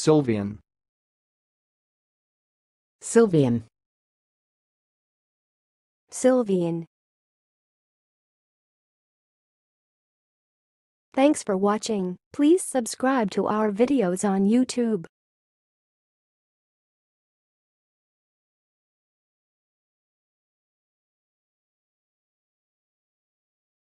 Sylvian. Sylvian. Sylvian. Thanks for watching. Please subscribe to our videos on YouTube.